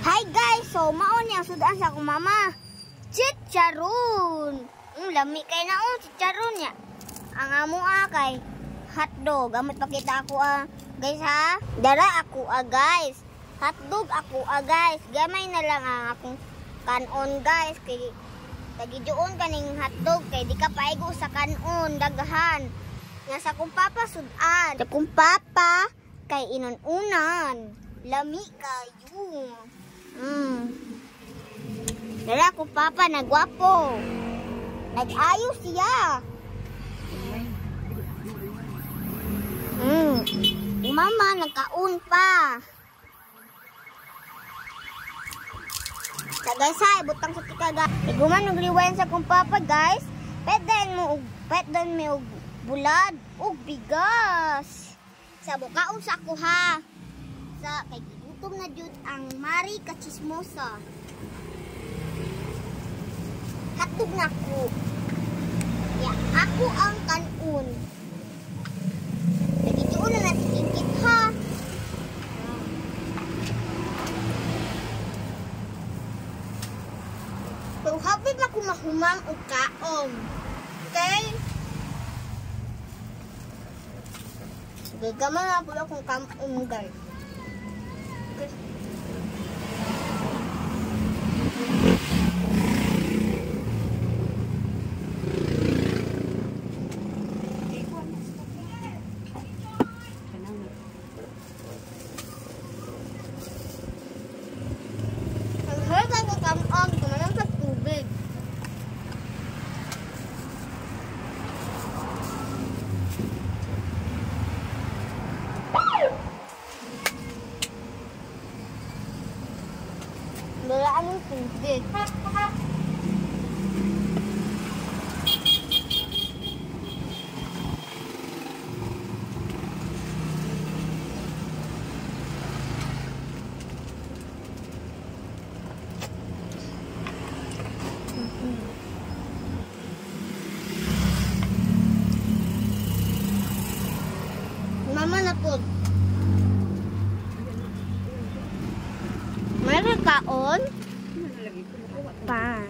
Hi guys, so maon niya sudan sa akong mama. Chicharon. Mm, lami kay na oh, chicharon niya. Ang amo ah kay hotdog. Gamit pakita ako ah. Guys ha, dara ako ah guys. Hotdog ako ah guys. Gamay na lang ang akong kanon guys. Kay tagidoon kaning hotdog kay di ka paigo sa kanon daghan. Nga sa kong papa sudan. Sa kong papa kay inon-unan. Lami kayo. Mm. Dala ko papa nagwapo. Nag-ayos siya. Mm. Mama nagkaun pa. Sa guys ha, butang sa tikaga. Iguman og liwayan sa kong papa guys. Pedan mo mi og bulad og bigas. Sa bukaon sa ako ha. Sa kay gutom na jud ang Mari Kachismosa. Hatog na ko. Ya, ako ang kanon. Nagituon na natin kikit ha. Happy pa ko mahumang o kaon. Okay? Gagama nga po akong kaon guys. Okay. Ng tubig. Mama na po. Kaon? Pa.